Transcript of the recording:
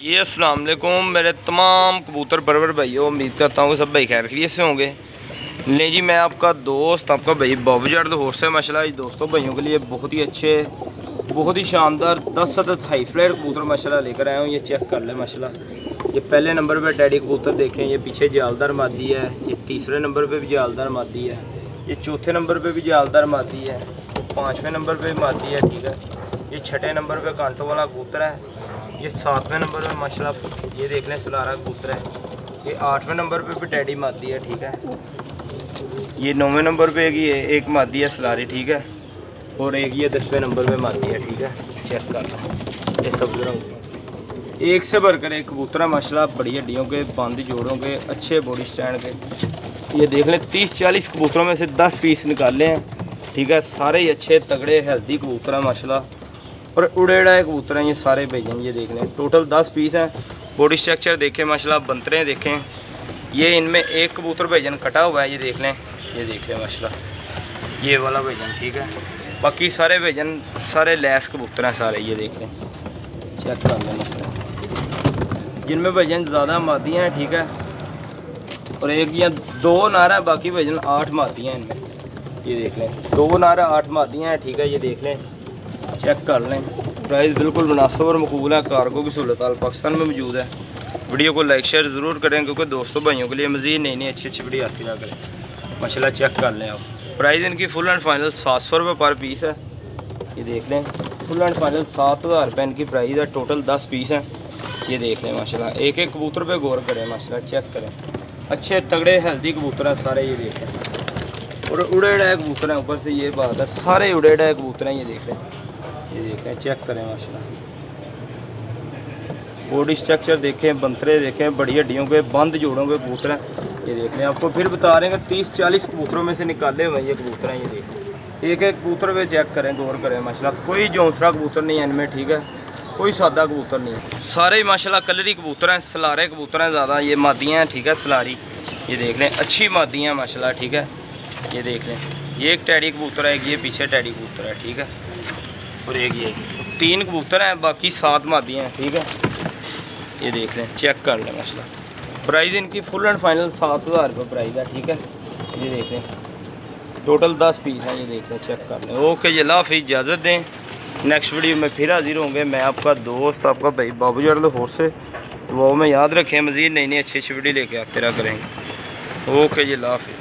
ये अस्सलाम वालेकुम। मेरे तमाम कबूतर परवर भाइयों, उम्मीद करता हूँ सब भाई खैर खरीत से होंगे। ले जी, मैं आपका दोस्त, आपका भाई बाबूजर्द हो से माशा दोस्तों, भाइयों के लिए बहुत ही अच्छे, बहुत ही शानदार, दस सदत हाई फ्लेट कबूतर माशा लेकर आया हूँ। ये चेक कर लें माशा ये पहले नंबर पर डैडी कबूतर देखें, ये पीछे जालदार मादी है। ये तीसरे नंबर पर भी जालदार मादी है। ये चौथे नंबर पर भी जालदार मादी है। पाँचवें नंबर पर भी मादी है, ठीक है। ये छठे नंबर पर कांटों वाला कबूतर है। ये सातवें नंबर पे माशाल्लाह ये देख लें, सलारा कबूतर है। ये आठवें नंबर पे भी डैडी मादी है, ठीक है। ये नौवें नंबर पे ये, एक मादी है सलारी, ठीक है। और एक ये दसवें नंबर पे मादी है, ठीक है। चेक कर लो। ये सब जरा एक से भरकर एक कबूतर है बड़ी हड्डियों के बंद जोड़ों के, अच्छे बॉडी स्टैंड के। ये देख लें तीस चालीस कबूतरों में से दस पीस निकाले हैं, ठीक है। सारे ही अच्छे, तगड़े हेल्दी कबूतर हैं, माशाल्लाह। और उड़ेड़ा कबूतर हैं ये सारे भेजें, ये देख लें। टोटल दस पीस हैं। बॉडी स्ट्रक्चर देखें, माशाल्लाह बनतरे देखें। ये इनमें एक कबूतर भेजन कटा हुआ है, ये देख लें। ये देख लें, माशाल्लाह। ये वाला भेजन, ठीक है। बाकी सारे भेजन, सारे लैस कबूतर हैं, सारे, ये देख लें। चेक कर लें जिनमें भजन ज़्यादा मादियाँ हैं, ठीक है। और एक या दो नारा है, बाकी भजन आठ मादियाँ हैं इनमें। ये देख लें, दो नारा आठ मादियाँ हैं, ठीक है, ये देख लें। चेक कर लें। प्राइस बिल्कुल मुनासिब और मकबूल है। कार्गो की सहूलत पाकिस्तान में मौजूद है। वीडियो को लाइक, शेयर ज़रूर करें क्योंकि दोस्तों, भाइयों के लिए मज़ीद नई नई अच्छी अच्छी वीडियो आती रहा करें। माशा चेक कर लें आप। प्राइस इनकी फुल एंड फाइनल सात सौ रुपये पर पीस है। ये देख लें, फुल एंड फाइनल सात हज़ार रुपये इनकी प्राइस है। टोटल दस पीस हैं। ये देख लें, माशाल्लाह एक एक कबूतर पे गौर करें, माशाल्लाह, चेक करें। अच्छे, तगड़े, हेल्दी कबूतर हैं सारे ये देख लें। और उड़े उड़ाए कबूतर हैं, ऊपर से ये बात है, सारे उड़े उड़ाए कबूतर हैं, ये देख लें। ये देख चेक करें माशा बॉडी स्ट्रक्चर देखें, बंतरे देखें बड़ी हड्डियों के बंद जोड़ों के कबूतर हैं। ये देख लें आपको, फिर बता रहे हैं तीस चालीस कबूतरों में से निकाले हुए ये कबूतर हैं, ये देख। एक एक कबूतर पे चेक करें, गौर करें, माशाल्लाह। कोई जौसरा कबूतर नहीं है इनमें, ठीक है? कोई सादा कबूतर नहीं है। सारे ही माशाल्लाह कलरी कबूतर हैं, सलारे कबूतर हैं, ज़्यादा ये मादियाँ हैं, ठीक है, सलारी। ये देख लें, अच्छी मादियाँ हैं ठीक है? ये देख लें, ये एक टैडी कबूतर है, एक ये पीछे टैडी कबूतर है, ठीक है? और एक ये। तीन कबूतर हैं, बाकी सात मादियाँ हैं, ठीक है? ये देख लें चेक कर लें माशा प्राइस इनकी फुल एंड फाइनल सात हज़ार रुपये प्राइस है, ठीक है? ये देख लें। टोटल दस पीस हैं, ये देख लें चेक कर लें। ओके जी लाफी इजाज़त दें। नेक्स्ट वीडियो में फिर हाजिर होंगे। मैं आपका दोस्त, आपका भाई बाबू जड़ से। वो में याद रखें, मज़ीद नई नई अच्छी अच्छी वीडियो लेके आते रहा करेंगे। ओके जी लाफिज़